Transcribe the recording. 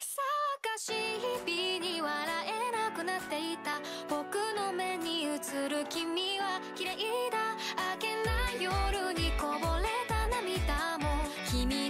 かしい日々に笑えなくなっていた。僕の目に映る君は綺麗だ。明けない夜にこぼれた涙も。君